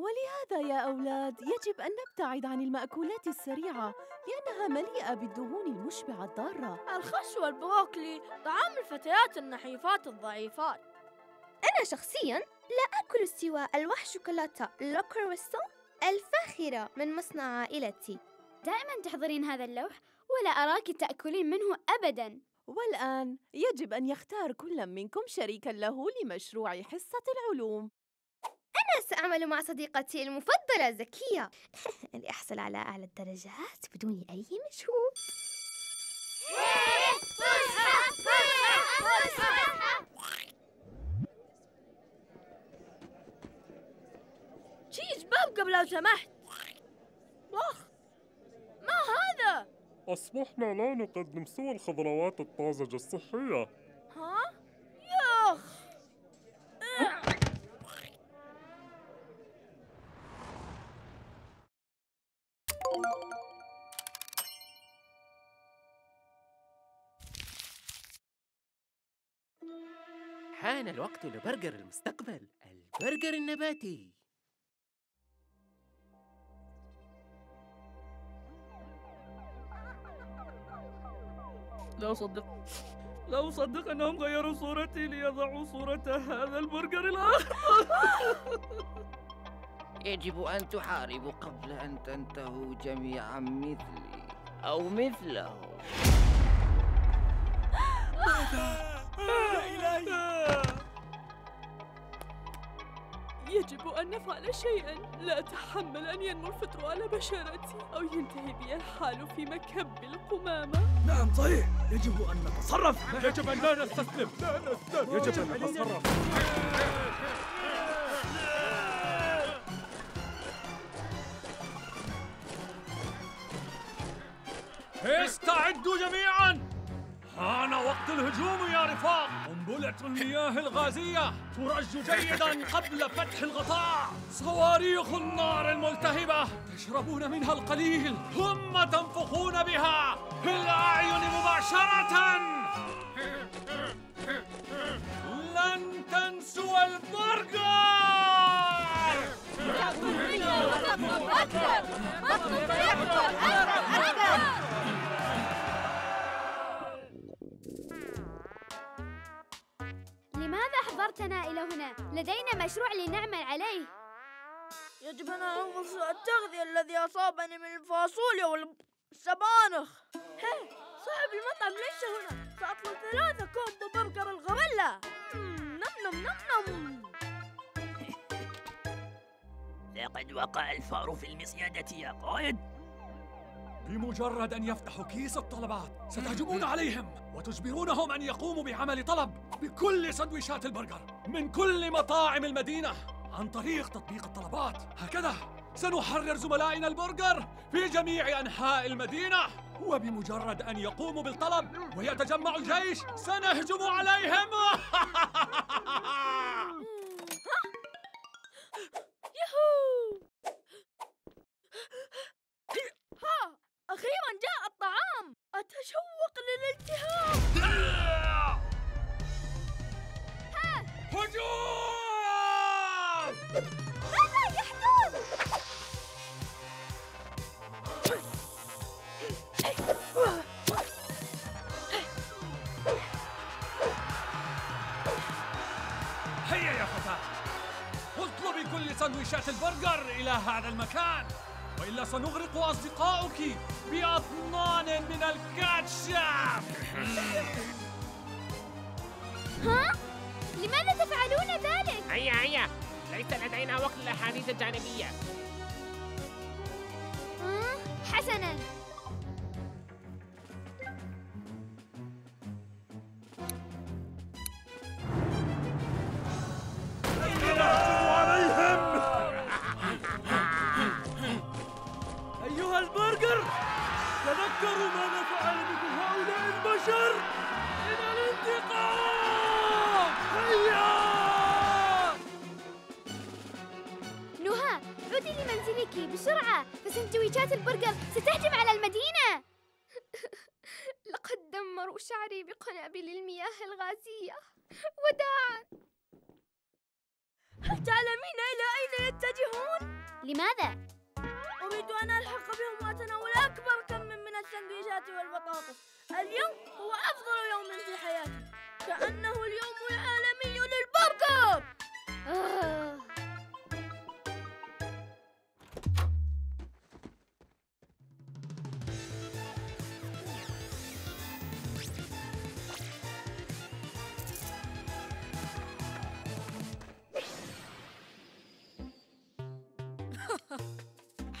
ولهذا يا أولاد يجب أن نبتعد عن المأكولات السريعة لأنها مليئة بالدهون المشبعة الضارة. الخس والبروكلي طعام الفتيات النحيفات الضعيفات. أنا شخصياً لا أكل سوى ألواح شوكولاتة لوكرويسون الفاخرة من مصنع عائلتي. دائما تحضرين هذا اللوح ولا أراك تأكلين منه أبدا. والآن يجب أن يختار كل منكم شريكاً له لمشروع حصة العلوم. أنا سأعمل مع صديقتي المفضلة زكية. لأحصل على أعلى الدرجات بدون أي مجهود. شيش بابقى لو سمحت. وخ ما هذا؟ أصبحنا لا نقدم سوى الخضروات الطازجة الصحية. حان الوقت لبرجر المستقبل البرجر النباتي. لا أصدق لا أصدق أنهم غيروا صورتي ليضعوا صورة هذا البرجر الآخر. يجب أن تحاربوا قبل أن تنتهوا جميعا مثلي أو مثله. يجب أن نفعل شيئاً. لا أتحمل أن ينمو الفطر على بشرتي أو ينتهي بي الحال في مكب القمامة. نعم صحيح. يجب أن نتصرف. يجب أن لا نستسلم. يجب أن نتصرف. استعدوا جميعا. وقت الهجوم يا رفاق. قنبلة المياه الغازية ترج جيدا قبل فتح الغطاء. صواريخ النار الملتهبة تشربون منها القليل ثم تنفخون بها. في الأعين مباشرة. لن تنسوا البرجر لماذا أحضرتنا إلى هنا؟ لدينا مشروع لنعمل عليه. يجب أن أنقص التغذية الذي أصابني من الفاصوليا والسبانخ. صاحب المطعم ليس هنا. سأطلب ثلاثة combo برجر الغوريلا. نم نم نم نم. لقد وقع الفار في المصيدة يا قائد. بمجرد أن يفتحوا كيس الطلبات ستهجمون عليهم وتجبرونهم أن يقوموا بعمل طلب بكل سندويشات البرجر من كل مطاعم المدينة. عن طريق تطبيق الطلبات هكذا سنحرر زملائنا البرجر في جميع أنحاء المدينة. وبمجرد أن يقوموا بالطلب ويتجمع الجيش سنهجم عليهم. يهو أخيرا جاء الطعام. أتشوق للالتهام هجوم! ماذا يحدث؟ هيا يا فتاة. اطلبي كل سندويشات البرجر إلى هذا المكان. وإلا سنغرق أصدقاؤك بأطنان من الكاتشب ها؟ لماذا تفعلون ذلك؟ هيا هيا ليس لدينا وقت للأحاديث الجانبية؟ حسناً تذكروا ماذا فعل بكم هؤلاء البشر إلى الانتقام هيا نهى عودي لمنزلك بسرعة. فسندويشات البرجر ستهجم على المدينة. لقد دمروا شعري بقنابل المياه الغازية. وداعاً. هل تعلمين إلى أين يتجهون؟ لماذا؟ أريد أن ألحق بهم وأتناول أكبر كم من السندويشات والبطاطس. اليوم هو أفضل يوم في حياتي. كأنه اليوم العالمي للبرجر.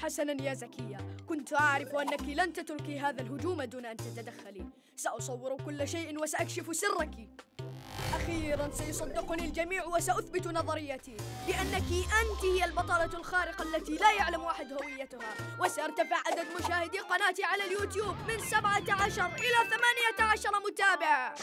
حسنا يا زكية. كنت أعرف أنك لن تتركي هذا الهجوم دون أن تتدخلي. سأصور كل شيء وسأكشف سرك. أخيرا سيصدقني الجميع وسأثبت نظريتي بأنك أنت هي البطلة الخارقة التي لا يعلم أحد هويتها. وسيرتفع عدد مشاهدي قناتي على اليوتيوب من 17 إلى 18 متابع.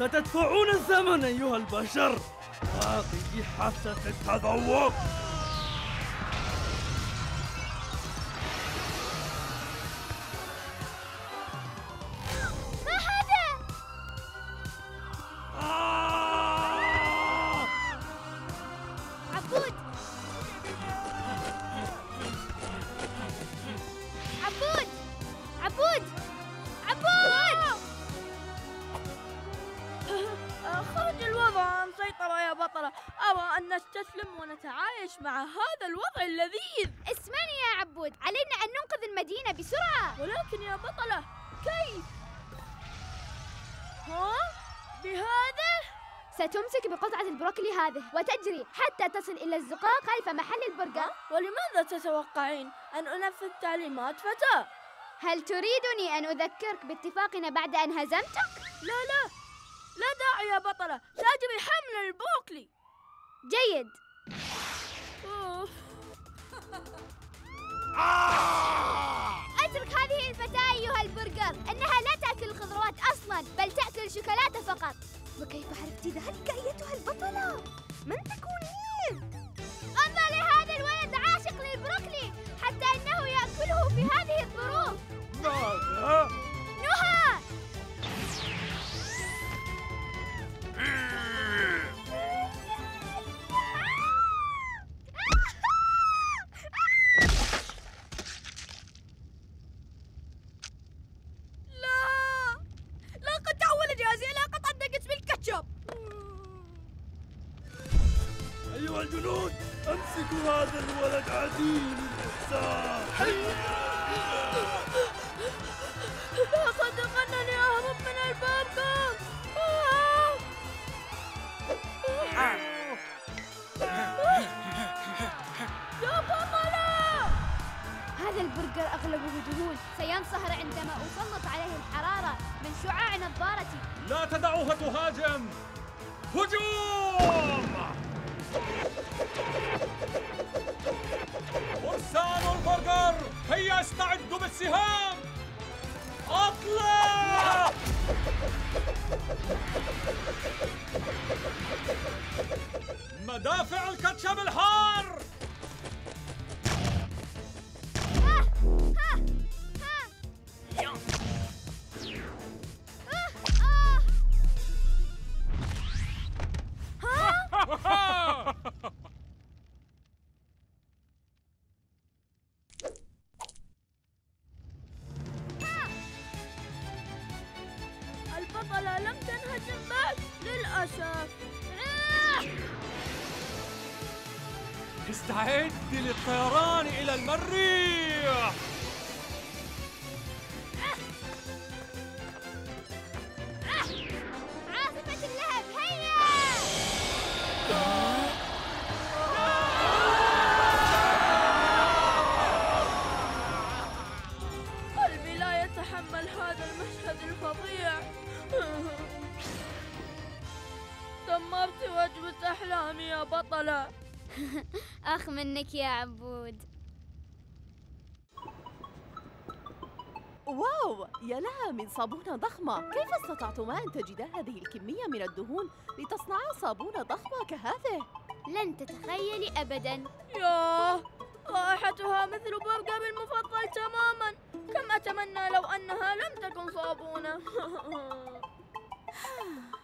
ستدفعون الثمن أيها البشر. هذه حاسة التذوق. الوضع اللذيذ اسمعني يا عبود علينا أن ننقذ المدينة بسرعة ولكن يا بطلة كيف؟ ها؟ بهذا؟ ستمسك بقطعة البروكلي هذه وتجري حتى تصل إلى الزقاق خلف محل البرجر ولماذا تتوقعين أن أنفذ تعليمات فتاة؟ هل تريدني أن أذكرك باتفاقنا بعد أن هزمتك؟ لا لا لا داعي يا بطلة سأجري حمل البروكلي جيد أوف. أترك هذه الفتاة أيها البرجر إنها لا تأكل الخضروات أصلا بل تأكل شوكولاتة فقط وكيف عرفت ذلك أيتها البطلة؟ من تكونين؟ الولد عديم الإحسان لا أصدق أنني أهرب من البرجر آه. يا بطلة هذا البرجر أغلبه دهون سينصهر عندما أسلط عليه الحرارة من شعاع نظارتي. لا تدعوها تهاجم. هجوم! استعدوا بالسهام. أطلع. مدافع الكاتشب الحار. للطيران إلى المريخ. منك يا عبود. واو يا لها من صابونة ضخمة. كيف استطعتما أن تجدا هذه الكمية من الدهون لتصنعا صابونة ضخمة كهذه؟ لن تتخيلي أبدا. ياه رائحتها مثل برجر المفضل تماما. كم أتمنى لو أنها لم تكن صابونة.